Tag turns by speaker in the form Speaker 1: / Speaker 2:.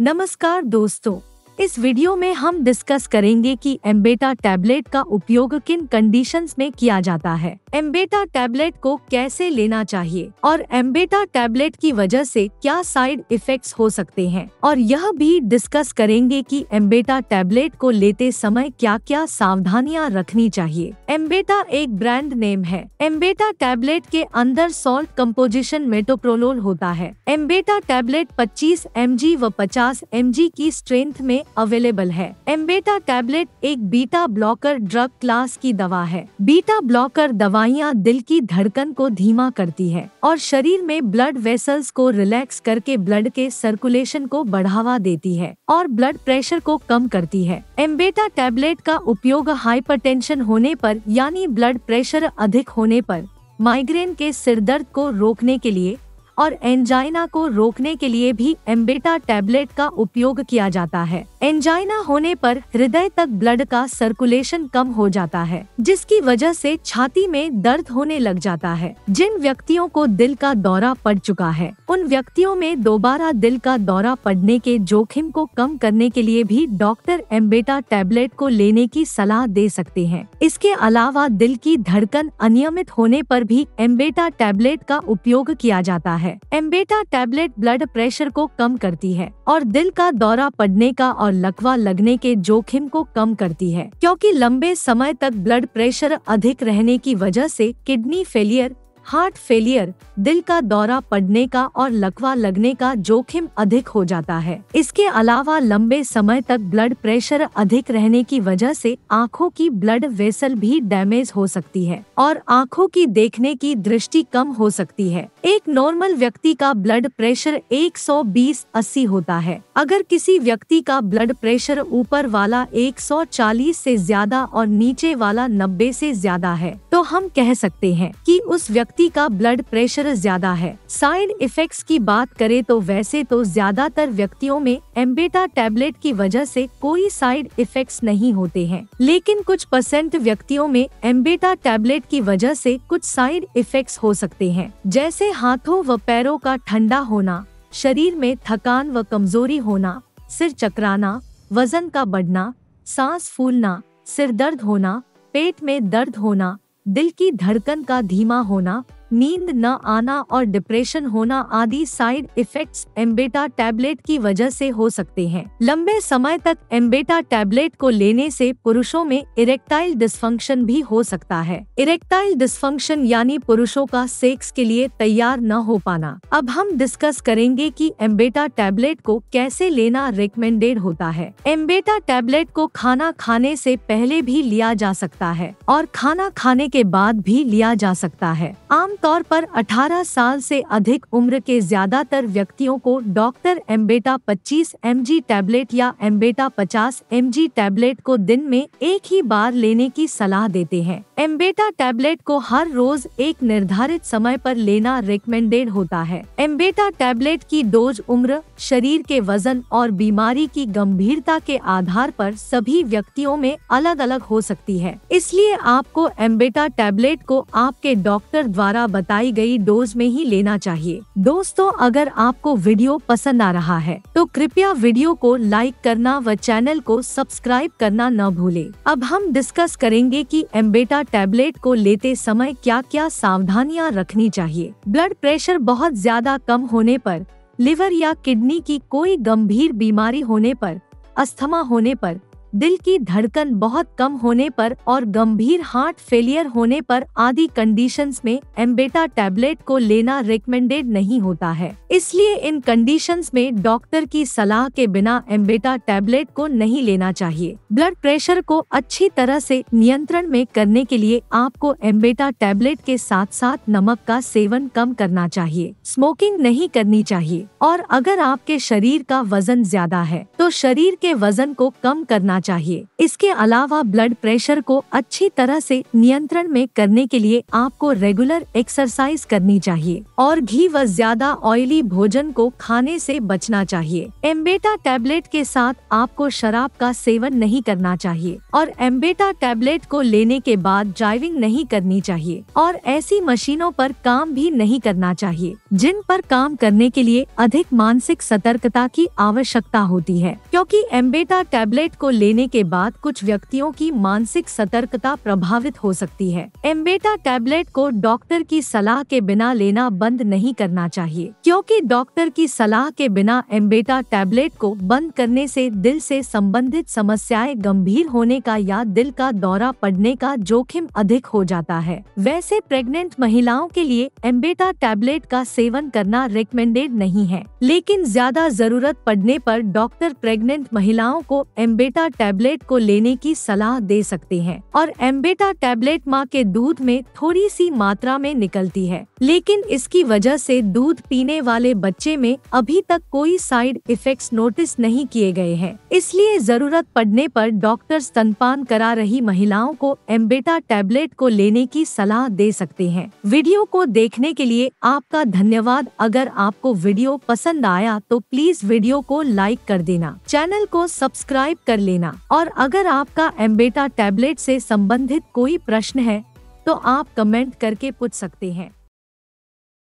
Speaker 1: नमस्कार दोस्तों। इस वीडियो में हम डिस्कस करेंगे कि एम्बेटा टैबलेट का उपयोग किन कंडीशंस में किया जाता है। एम्बेटा टैबलेट को कैसे लेना चाहिए और एम्बेटा टैबलेट की वजह से क्या साइड इफेक्ट्स हो सकते हैं। और यह भी डिस्कस करेंगे कि एम्बेटा टैबलेट को लेते समय क्या क्या सावधानियाँ रखनी चाहिए। एम्बेटा एक ब्रांड नेम है। एम्बेटा टैबलेट के अंदर सॉल्ट कम्पोजिशन मेटोप्रोलोल होता है। एम्बेटा टैबलेट 25 एम व 50 एम की स्ट्रेंथ में अवेलेबल है। एम्बेटा टैबलेट एक बीटा ब्लॉकर ड्रग क्लास की दवा है। बीटा ब्लॉकर दवाइयाँ दिल की धड़कन को धीमा करती है और शरीर में ब्लड वेसल्स को रिलैक्स करके ब्लड के सर्कुलेशन को बढ़ावा देती है और ब्लड प्रेशर को कम करती है। एम्बेटा टैबलेट का उपयोग हाइपरटेंशन होने पर यानी ब्लड प्रेशर अधिक होने पर माइग्रेन के सिरदर्द को रोकने के लिए और एंजाइना को रोकने के लिए भी एम्बेटा टैबलेट का उपयोग किया जाता है। एंजाइना होने पर हृदय तक ब्लड का सर्कुलेशन कम हो जाता है, जिसकी वजह से छाती में दर्द होने लग जाता है। जिन व्यक्तियों को दिल का दौरा पड़ चुका है, उन व्यक्तियों में दोबारा दिल का दौरा पड़ने के जोखिम को कम करने के लिए भी डॉक्टर एम्बेटा टैबलेट को लेने की सलाह दे सकते हैं। इसके अलावा दिल की धड़कन अनियमित होने पर भी एम्बेटा टैबलेट का उपयोग किया जाता है। एम्बेटा टैबलेट ब्लड प्रेशर को कम करती है और दिल का दौरा पड़ने का और लकवा लगने के जोखिम को कम करती है, क्योंकि लंबे समय तक ब्लड प्रेशर अधिक रहने की वजह से किडनी फेलियर हार्ट फेलियर, दिल का दौरा पड़ने का और लकवा लगने का जोखिम अधिक हो जाता है। इसके अलावा लंबे समय तक ब्लड प्रेशर अधिक रहने की वजह से आँखों की ब्लड वेसल भी डैमेज हो सकती है और आँखों की देखने की दृष्टि कम हो सकती है। एक नॉर्मल व्यक्ति का ब्लड प्रेशर 120-80 होता है। अगर किसी व्यक्ति का ब्लड प्रेशर ऊपर वाला 140 से ज़्यादा और नीचे वाला 90 से ज़्यादा है तो हम कह सकते हैं कि उस व्यक्ति व्यक्ति का ब्लड प्रेशर ज़्यादा है। साइड इफेक्ट्स की बात करें तो वैसे तो ज़्यादातर व्यक्तियों में एम्बेटा टैबलेट की वजह से कोई साइड इफेक्ट्स नहीं होते हैं। लेकिन कुछ परसेंट व्यक्तियों में एम्बेटा टैबलेट की वजह से कुछ साइड इफेक्ट्स हो सकते हैं। जैसे हाथों व पैरों का ठंडा होना, शरीर में थकान व कमज़ोरी होना, सिर चकराना, वज़न का बढ़ना, सांस फूलना, सिर दर्द होना, पेट में दर्द होना दिल की धड़कन का धीमा होना नींद न आना और डिप्रेशन होना आदि साइड इफेक्ट्स एम्बेटा टैबलेट की वजह से हो सकते हैं। लंबे समय तक एम्बेटा टैबलेट को लेने से पुरुषों में इरेक्टाइल डिस्फंक्शन भी हो सकता है। इरेक्टाइल डिस्फंक्शन यानी पुरुषों का सेक्स के लिए तैयार न हो पाना। अब हम डिस्कस करेंगे कि एम्बेटा टैबलेट को कैसे लेना रिकमेंडेड होता है। एम्बेटा टैबलेट को खाना खाने से पहले भी लिया जा सकता है और खाना खाने के बाद भी लिया जा सकता है। आम तौर पर 18 साल से अधिक उम्र के ज़्यादातर व्यक्तियों को डॉक्टर एम्बेटा 25 एम टैबलेट या एम्बेटा 50 एम टैबलेट को दिन में एक ही बार लेने की सलाह देते हैं। एम्बेटा टैबलेट को हर रोज एक निर्धारित समय पर लेना रिकमेंडेड होता है। एम्बेटा टैबलेट की डोज उम्र, शरीर के वज़न और बीमारी की गंभीरता के आधार पर सभी व्यक्तियों में अलग अलग हो सकती है। इसलिए आपको एम्बेटा टैबलेट को आपके डॉक्टर द्वारा बताई गई डोज में ही लेना चाहिए। दोस्तों, अगर आपको वीडियो पसंद आ रहा है तो कृपया वीडियो को लाइक करना व चैनल को सब्सक्राइब करना न भूले। अब हम डिस्कस करेंगे की एम्बेटा टैबलेट को लेते समय क्या क्या सावधानियाँ रखनी चाहिए? ब्लड प्रेशर बहुत ज़्यादा कम होने पर लिवर या किडनी की कोई गंभीर बीमारी होने पर अस्थमा होने पर दिल की धड़कन बहुत कम होने पर और गंभीर हार्ट फेलियर होने पर आदि कंडीशंस में एम्बेटा टैबलेट को लेना रिकमेंडेड नहीं होता है। इसलिए इन कंडीशंस में डॉक्टर की सलाह के बिना एम्बेटा टैबलेट को नहीं लेना चाहिए। ब्लड प्रेशर को अच्छी तरह से नियंत्रण में करने के लिए आपको एम्बेटा टैबलेट के साथ साथ नमक का सेवन कम करना चाहिए। स्मोकिंग नहीं करनी चाहिए। और अगर आपके शरीर का वज़न ज़्यादा है तो शरीर के वज़न को कम करना चाहिए। इसके अलावा ब्लड प्रेशर को अच्छी तरह से नियंत्रण में करने के लिए आपको रेगुलर एक्सरसाइज करनी चाहिए और घी व ज़्यादा ऑयली भोजन को खाने से बचना चाहिए। एम्बेटा टैबलेट के साथ आपको शराब का सेवन नहीं करना चाहिए और एम्बेटा टैबलेट को लेने के बाद ड्राइविंग नहीं करनी चाहिए और ऐसी मशीनों पर काम भी नहीं करना चाहिए, जिन पर काम करने के लिए अधिक मानसिक सतर्कता की आवश्यकता होती है। क्योंकि एम्बेटा टैबलेट को लेने के बाद कुछ व्यक्तियों की मानसिक सतर्कता प्रभावित हो सकती है। एम्बेटा टैबलेट को डॉक्टर की सलाह के बिना लेना बंद नहीं करना चाहिए, क्योंकि डॉक्टर की सलाह के बिना एम्बेटा टैबलेट को बंद करने से दिल से संबंधित समस्याएँ गंभीर होने का या दिल का दौरा पड़ने का जोखिम अधिक हो जाता है। वैसे प्रेग्नेंट महिलाओं के लिए एम्बेटा टैबलेट का सेवन करना रिकमेंडेड नहीं है, लेकिन ज़्यादा ज़रूरत पड़ने पर डॉक्टर प्रेग्नेंट महिलाओं को एम्बेटा टैबलेट को लेने की सलाह दे सकते हैं और एम्बेटा टैबलेट माँ के दूध में थोड़ी सी मात्रा में निकलती है। लेकिन इसकी वजह से दूध पीने वाले बच्चे में अभी तक कोई साइड इफेक्ट्स नोटिस नहीं किए गए हैं। इसलिए ज़रूरत पड़ने पर डॉक्टर स्तनपान करा रही महिलाओं को एम्बेटा टैबलेट को लेने की सलाह दे सकते हैं। वीडियो को देखने के लिए आपका धन्यवाद। अगर आपको वीडियो पसंद आया तो प्लीज़ वीडियो को लाइक कर देना। चैनल को सब्सक्राइब कर लेना। और अगर आपका एम्बेटा टैबलेट से संबंधित कोई प्रश्न है तो आप कमेंट करके पूछ सकते हैं।